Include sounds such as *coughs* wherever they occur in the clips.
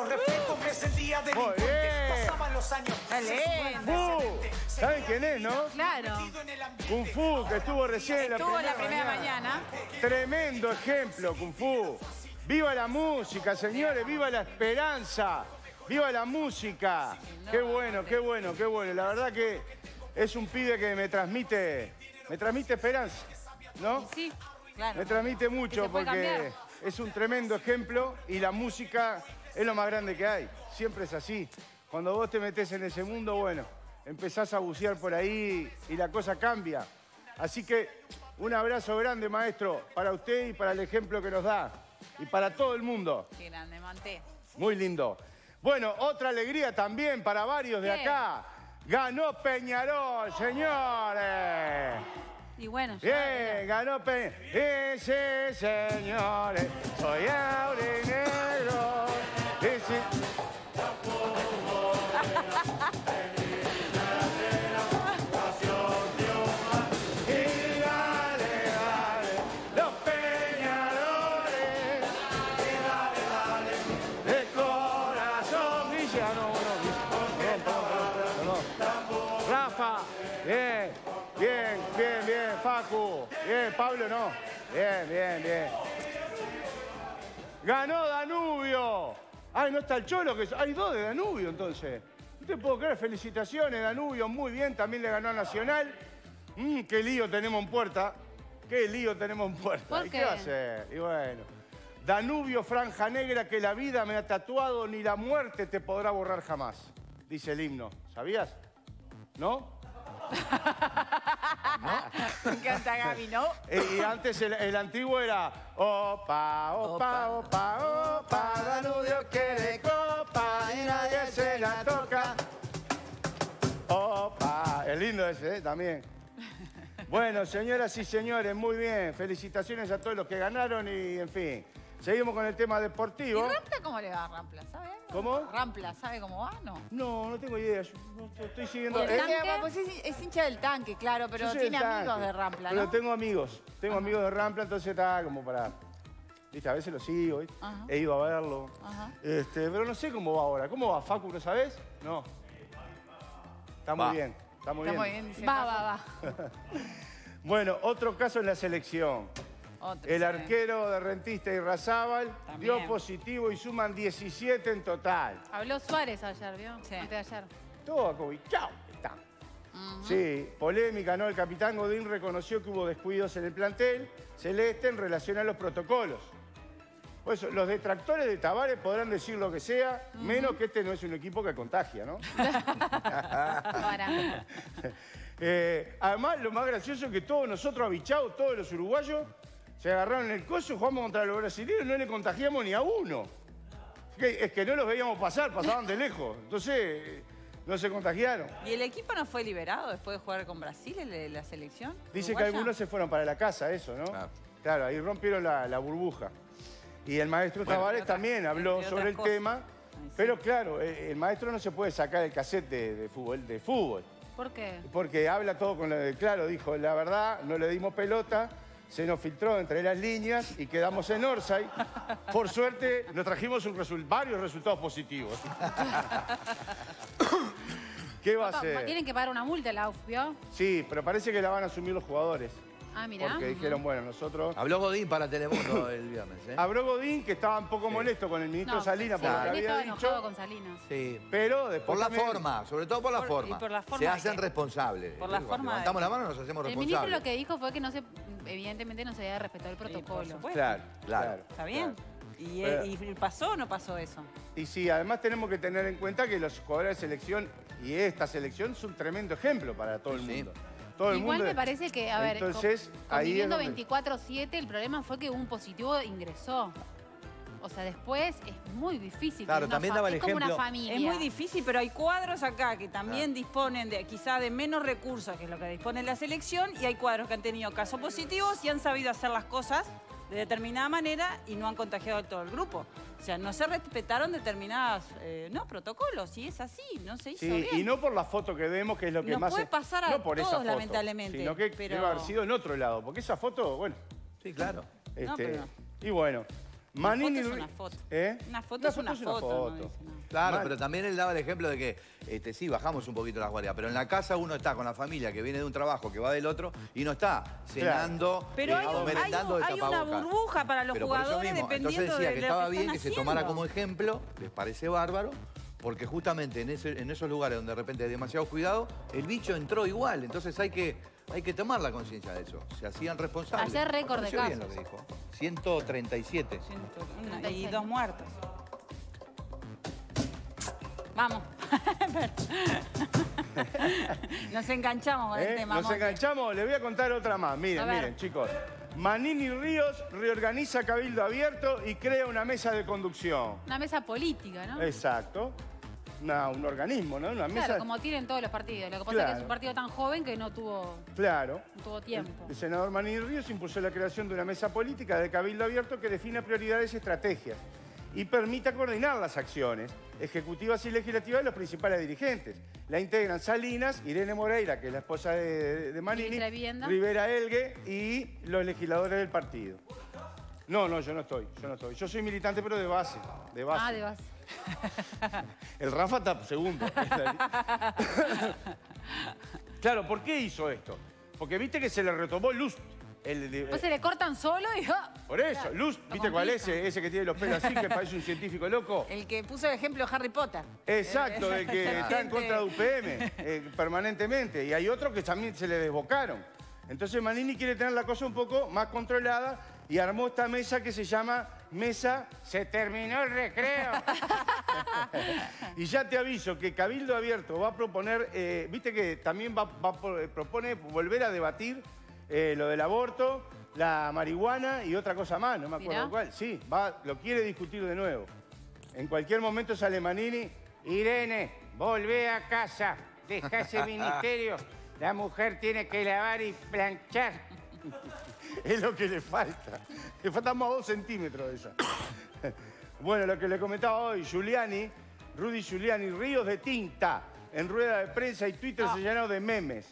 los reflejos, me sentía bien. Pasaban los años. ¿saben quién es, no? Claro. Kung Fu, que estuvo recién en la Estuvo primera, la primera mañana. Tremendo ejemplo, Kung Fu. Viva la música, señores, viva la esperanza, viva la música. Qué bueno, qué bueno, qué bueno. La verdad que es un pibe que me transmite, me transmite esperanza, ¿no? Sí, claro. Me transmite mucho porque cambiar. es un tremendo ejemplo y la música es lo más grande que hay. Siempre es así. Cuando vos te metés en ese mundo, bueno, empezás a bucear por ahí y la cosa cambia. Así que un abrazo grande, maestro, para usted y para el ejemplo que nos da. Y para todo el mundo. Qué grande, Manté. Muy lindo. Bueno, otra alegría también para varios de ¿Qué? acá. Ganó Peñarol, señores. Y bueno, ya- Bien, ganó Peña. Sí, sí, señores, soy aurinegro. Bien, bien, bien, bien, Facu. Bien, Pablo no. Bien, bien, bien. Ganó Danubio. Ay, no está el Cholo, que hay dos de Danubio entonces. No te puedo creer, felicitaciones, Danubio, muy bien, también le ganó a Nacional. Mm, qué lío tenemos en puerta. Qué lío tenemos en puerta. ¿Por ¿Y qué qué? va a hacer? Y bueno. Danubio, franja negra, que la vida me ha tatuado, ni la muerte te podrá borrar jamás. Dice el himno. ¿Sabías? ¿No? *laughs* Me encanta Gaby, ¿no? *laughs* Eh, Y antes el, el antiguo era opa, opa, opa, opa, Danubio quiere copa y nadie se la toca. Opa, es lindo ese, ¿eh? También. Bueno, señoras y señores, muy bien. Felicitaciones a todos los que ganaron y, en fin. Seguimos con el tema ¿Y deportivo. Rampla cómo le va a Rampla? ¿Sabe algo? ¿Cómo? Rampla, ¿sabe cómo va? No. No, no tengo idea. Yo no- estoy siguiendo... ¿Y el eh, tanque? pues es, es hincha del tanque, claro, pero Yo tiene amigos tanque, de Rampla, Pero ¿no? tengo amigos, tengo amigos de Rampla, entonces está como para... Viste, a veces lo sigo, ¿viste? Ajá. he ido a verlo. Ajá. Este, pero no sé cómo va ahora. ¿Cómo va, Facu, no sabes? No. Está muy Va. bien, está muy Está bien. muy bien, dice. Va, va, va. *laughs* Bueno, otro caso en la selección. Otro, El sí. arquero de Rentista y Razábal dio positivo y suman 17 en total. Habló Suárez ayer, ¿vio? Sí. Antes de ayer. Todo COVID. ¡Chao! Está. Sí, polémica, ¿no? El capitán Godín reconoció que hubo descuidos en el plantel celeste en relación a los protocolos. Por eso, los detractores de Tavares podrán decir lo que sea, menos que este no es un equipo que contagia, ¿no? *laughs* Para. *laughs* Eh, además, lo más gracioso es que todos nosotros, abichados, todos los uruguayos, se agarraron el coso, jugamos contra los brasileños y no le contagiamos ni a uno. Es que, es que no los veíamos pasar, pasaban de lejos. Entonces, no se contagiaron. ¿Y el equipo no fue liberado después de jugar con Brasil, el la selección? Dice que algunos se fueron para la casa, eso, ¿no? Ah. Claro, ahí rompieron la, la burbuja. Y el maestro Tavares otras- también habló sobre el cosas. tema. Ay, sí. Pero claro, eh, el maestro no se puede sacar el cassette de, de fútbol, de fútbol. ¿Por qué? Porque habla todo con lo de claro, dijo, la verdad, no le dimos pelota, se nos filtró entre las líneas y quedamos en Orsay. Por suerte, nos trajimos un varios resultados positivos. ¿Qué va a hacer? Tienen que pagar una multa la UF, ¿vio? Sí, pero parece que la van a asumir los jugadores. Ah, mirá. Porque dijeron, bueno, nosotros... Habló Godín para Telemundo *coughs* el viernes, ¿eh? Habló Godín, que estaba un poco molesto con el ministro No, Salinas sí, por lo que Él había estaba dicho. con Salinas. Sí. Pero después Por la también- forma, sobre todo por la Por- forma. y por la forma Se de hacen que- responsables. por la Cuando forma de- Levantamos la mano nos hacemos El responsables. ministro lo que dijo fue que no se, evidentemente no se había respetado el protocolo. supuesto. Claro, Claro. ¿Está bien? claro. ¿Y, Pero- eh, ¿Y pasó o no pasó eso? Y sí, además tenemos que tener en cuenta que los jugadores de selección y esta selección es un tremendo ejemplo para todo el Sí. mundo. Todo el Igual mundo me parece que, a ver, Entonces, ahí es conviviendo donde- 24-7, el problema fue que un positivo ingresó. O sea, después es muy difícil. Claro, una también daba el es como una ejemplo- familia. Es muy difícil, pero hay cuadros acá que también disponen de quizá de menos recursos que lo que dispone la selección y hay cuadros que han tenido casos positivos y han sabido hacer las cosas de determinada manera y no han contagiado a todo el grupo. O sea, no se respetaron determinados eh, no, protocolos y es así, no se hizo Sí, bien. y no por la foto que vemos, que es lo que Nos más... puede es- pasar a no por esa todos, foto, lamentablemente, Sino que pero- debe haber sido en otro lado, porque esa foto, bueno... Sí, claro. No, este, pero- Y bueno, Una Manini... foto es una foto. ¿Eh? Una foto es una foto, no dice nada. Claro, pero también él daba el ejemplo de que, este, sí, bajamos un poquito las guardias, pero en la casa uno está con la familia que viene de un trabajo, que va del otro, y no está cenando Pero eh, hay, o un- hay merendando un- hay una burbuja para los Pero jugadores mismo, dependiendo entonces decía de que lo estaba que bien que se tomara como ejemplo, les parece bárbaro, porque justamente en, ese- en esos lugares donde de repente hay demasiado cuidado, el bicho entró igual, entonces hay que, hay que tomar la conciencia de eso. Se hacían responsables. Hacer récord de Pareció bien casos. lo que dijo. 137. Una- y dos muertos. Vamos. *laughs* Nos enganchamos con el ¿Eh? tema. Nos enganchamos, les voy a contar otra más. Miren, miren, chicos. Manini Ríos reorganiza Cabildo Abierto y crea una mesa de conducción. Una mesa política, ¿no? Exacto. Una- un organismo, ¿no? Una mesa. Claro, como tienen todos los partidos. Lo que pasa es que Claro. es un partido tan joven que no tuvo, Claro. no tuvo tiempo. El senador Manini Ríos impulsó la creación de una mesa política de Cabildo Abierto que define prioridades y estrategias y permita coordinar las acciones ejecutivas y legislativas de los principales dirigentes. La integran Salinas, Irene Moreira, que es la esposa de, de Manini. Rivera Elgue y los legisladores del partido. No, no, yo no estoy, yo no estoy. Yo soy militante, pero de base, de base. Ah, de base. *laughs* El Rafa está segundo. *laughs* claro, ¿por qué hizo esto? Porque viste que se le retomó Luz. El de- Pues se le cortan solo y... ¡ah! por eso, Luz, ¿viste cuál es? Ese, ese que tiene los pelos así, que parece un científico loco. El que puso el ejemplo de Harry Potter. Exacto, Eh, el que está en contra de UPM eh, permanentemente. Y hay otros que también se le desbocaron. Entonces Manini quiere tener la cosa un poco más controlada y armó esta mesa que se llama Mesa Se terminó el recreo. *laughs* y ya te aviso que Cabildo Abierto va a proponer, eh, viste que también va, va propone volver a debatir eh, lo del aborto, la marihuana y otra cosa más, no me acuerdo Mirá. cuál. Sí, va, lo quiere discutir de nuevo. En cualquier momento sale Manini. Irene, volvé a casa. Deja ese ministerio. La mujer tiene que lavar y planchar. *laughs* es lo que le falta. Le faltan más dos centímetros de esa. *coughs* bueno, lo que le comentaba hoy, Giuliani, Rudy Giuliani, ríos de tinta. En rueda de prensa y Twitter se llenó de memes.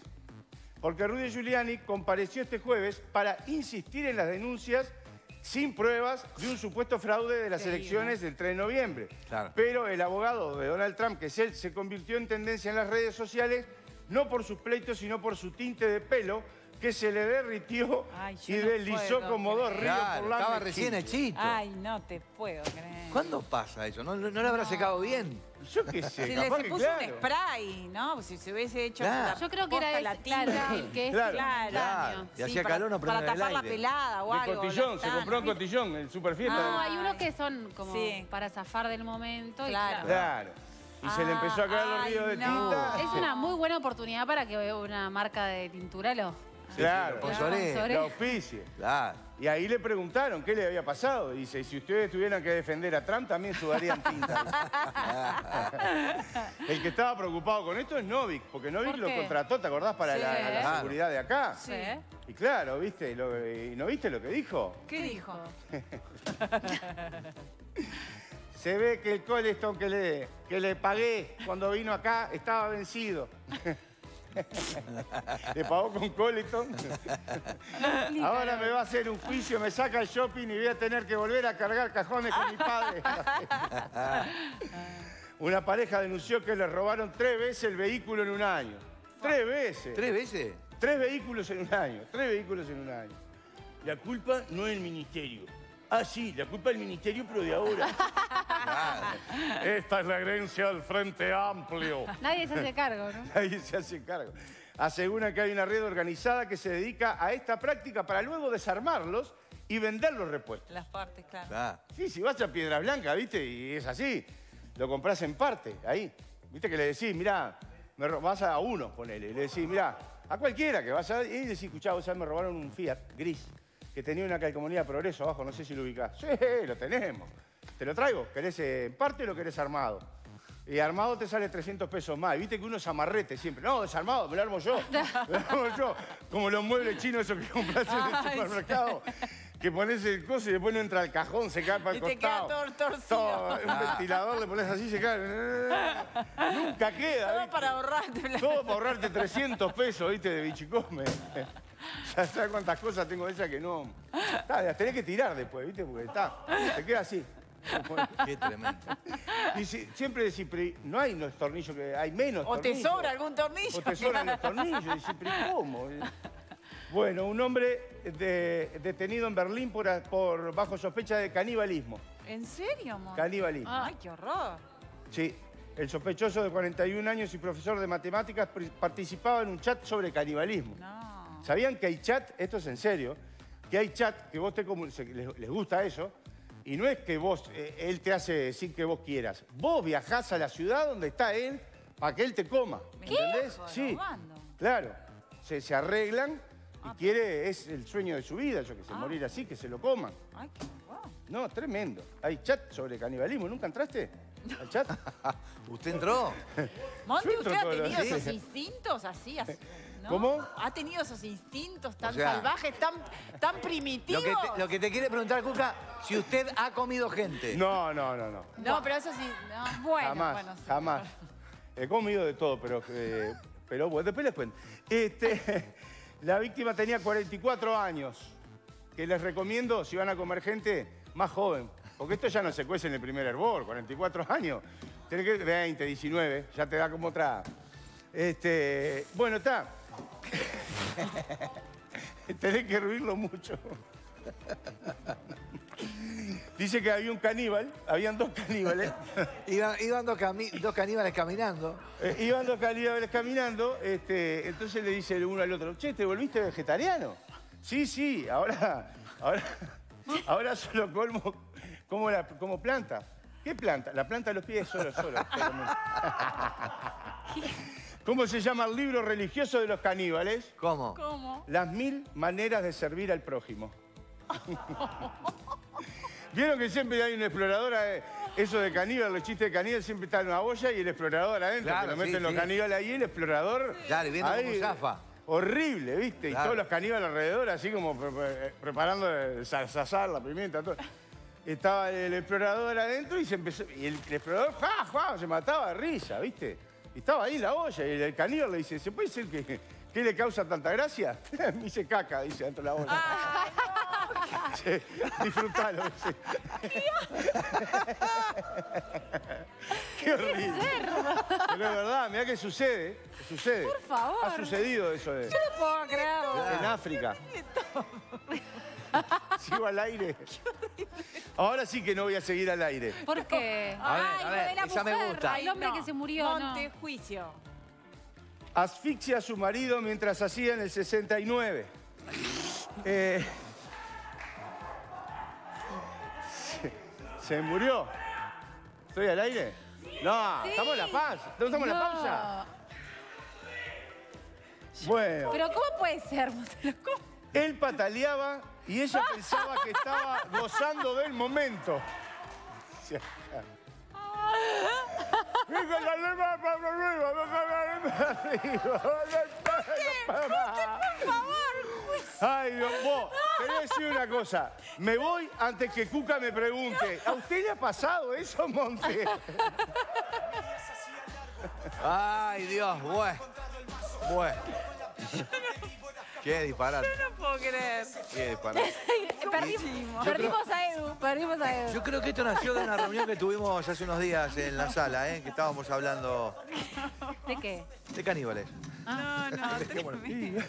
Porque Rudy Giuliani compareció este jueves para insistir en las denuncias sin pruebas de un supuesto fraude de las elecciones del 3 de noviembre. Claro. Pero el abogado de Donald Trump, que es él, se convirtió en tendencia en las redes sociales no por sus pleitos, sino por su tinte de pelo, que se le derritió Ay, y no deslizó como dos ríos Claro, por la estaba recién hechito. Ay, no te puedo creer. ¿Cuándo pasa eso? ¿No, no, no le habrá secado bien? Yo qué sé, Se le se que puso claro. un spray, ¿no? Si se hubiese hecho Claro. la Yo creo que era la tinta. claro, el que es Claro. Y hacía para, calor, no Para el tapar la pelada o De algo. cotillón, se compró un cotillón en Superfiesta. No, hay unos que son como Sí. para zafar del momento. y Claro. Claro. Y se le empezó a caer los Ay, ríos de no. tinta. Es una muy buena oportunidad para que una marca de tintura lo... Claro, Lo la auspicie. Claro. Y ahí le preguntaron qué le había pasado. Dice, si ustedes tuvieran que defender a Trump, también sudarían tinta. *laughs* El que estaba preocupado con esto es Novik, porque Novik ¿Por lo contrató, ¿te acordás? Para Sí. la, la Claro. seguridad de acá. Sí. Y claro, ¿viste? Lo- ¿Y no viste lo que dijo? ¿Qué dijo? *laughs* Se ve que el Coleston que le, que le pagué cuando vino acá estaba vencido. *laughs* le pagó con Coleston. Ahora me va a hacer un juicio, me saca el shopping y voy a tener que volver a cargar cajones con mi padre. Una pareja denunció que le robaron tres veces el vehículo en un año. Tres veces. ¿Tres veces? Tres vehículos en un año. Tres vehículos en un año. La culpa no es el ministerio. Ah, sí, la culpa es el ministerio, pero de ahora. Esta es la herencia del Frente Amplio. Nadie se hace cargo, ¿no? *laughs* Ahí se hace cargo. Aseguran que hay una red organizada que se dedica a esta práctica para luego desarmarlos y vender los repuestos. Las partes, claro. Claro. Sí, si vas a Piedra Blanca, ¿viste? Y es así. Lo compras en parte, ahí. ¿Viste que le decís, mirá, me vas a uno, ponele. Y le decís, mirá, a cualquiera que vas a... Y decís, escuchá, vos sabés, me robaron un Fiat gris que tenía una calcomanía Progreso abajo, no sé si lo ubicás. Sí, lo tenemos. ¿Te lo traigo? ¿Querés eh, en parte o lo querés armado? Y armado te sale 300 pesos más. Viste que uno es amarrete siempre. No, desarmado, me lo armo yo. *laughs* Me lo armo yo. Como los muebles chinos esos que compras en el supermercado. Que pones el coso y después no entra al cajón, se cae para el Y te queda costado. todo torcido. Todo, un ventilador le pones así, se cae. Nunca queda. Todo ¿viste? para ahorrarte. Todo para ahorrarte 300 pesos, ¿viste? De bichicome. *laughs* Ya sabes cuántas cosas tengo de esas que no. Está, las tenés que tirar después, ¿viste? Porque está. Te queda así. Qué tremendo. Y si- siempre decís, pero no hay los tornillos que hay menos. O te sobra algún tornillo. O te sobran los tornillos. Y decís, pero ¿y ¿cómo? Bueno, un hombre de- detenido en Berlín por, por bajo sospecha de canibalismo. ¿En serio, amor? Canibalismo. Ay, qué horror. Sí. El sospechoso de 41 años y profesor de matemáticas participaba en un chat sobre canibalismo. No. ¿Sabían que hay chat? Esto es en serio. Que hay chat que vos te se- les, les gusta eso. Y no es que vos, eh, él te hace decir que vos quieras. Vos viajás a la ciudad donde está él para que él te coma. ¿Me entendés? Sí. Claro. Se, se arreglan y quiere, es el sueño de su vida, yo que sé, Ah. morir así, que se lo coman. Ay, qué. No, tremendo. Hay chat sobre canibalismo. ¿Nunca entraste al chat? *laughs* ¿Usted entró? Monty, Yo ¿usted ha todos los tenido días. esos instintos así? así ¿no? ¿Cómo? ¿Ha tenido esos instintos tan O sea, salvajes, tan, tan Lo primitivos? que, te, lo que te quiere preguntar, Cuca, si usted ha comido gente. No, no, no, no. No, pero eso sí. No. Bueno, jamás, bueno, sí. jamás. He comido de todo, pero, eh, pero bueno, después les cuento. Este, *laughs* la víctima tenía 44 años, que les recomiendo, si van a comer gente, más joven. Porque esto ya no se cuece en el primer hervor, 44 años. Tenés que 20, 19, ya te da como otra... Este, bueno, está. *laughs* Tenés que hervirlo mucho. Dice que había un caníbal, habían dos caníbales. *laughs* Iban, iban dos, cami- dos caníbales caminando. Eh, iban los caníbales caminando, este, entonces le dice el uno al otro, che, ¿te volviste vegetariano? Sí, sí, ahora, ahora, ahora solo colmo como, la, como planta. ¿Qué planta? La planta de los pies solo, solo. ¿Cómo se llama el libro religioso de los caníbales? ¿Cómo? ¿Cómo? Las mil maneras de servir al prójimo. Vieron que siempre hay un explorador, eh, eso de caníbal, los chistes de caníbal, siempre está en una olla y el explorador adentro, Claro, que lo sí, meten los sí. caníbales ahí, el explorador. Claro, y viendo cómo ahí, zafa. Horrible, ¿viste? Y todos los caníbales alrededor, así como pre- pre- preparando el sal- sazar, la pimienta, todo. Estaba el explorador adentro y se empezó. Y el, el explorador, ¡ja, ja! Se mataba de risa, ¿viste? Y estaba ahí la olla y el caníbal le dice: ¿Se puede decir que, que le causa tanta gracia? Me *laughs* dice caca, dice, dentro de la olla. Sí, disfrutalo, dice. *laughs* Qué horrible. Pero es verdad, mira que sucede. Sucede. Por favor. Ha sucedido eso de, No puedo creerlo. en África. *laughs* Sigo al aire. Ahora sí que no voy a seguir al aire. ¿Por qué? A ver, Ay, a lo ver, de la esa me mujer, gusta. El hombre que se murió, Monte, no. juicio. Asfixia a su marido mientras hacía en el 69. Eh, *laughs* se, se murió. ¿Estoy al aire? No, estamos en la paz. ¿Estamos en la No. pausa? Bueno, Pero ¿cómo puede ser? ¿Cómo? él pataleaba y ella *laughs* pensaba que estaba gozando del momento. *laughs* Sí, arriba. Por favor, Ay, Dios, vos, te voy a decir una cosa. Me voy antes que Cuca me pregunte. ¿A usted le ha pasado eso, Monte? Ay, Dios, bueno. Bueno. Qué disparate, no puedo creer. qué disparate. *laughs* Perdimos, perdimos a Edu, perdimos a Edu. Yo creo que esto nació de una reunión que tuvimos hace unos días en la sala, ¿eh? que estábamos hablando ¿De qué? de caníbales. No, *laughs* no, tremendo.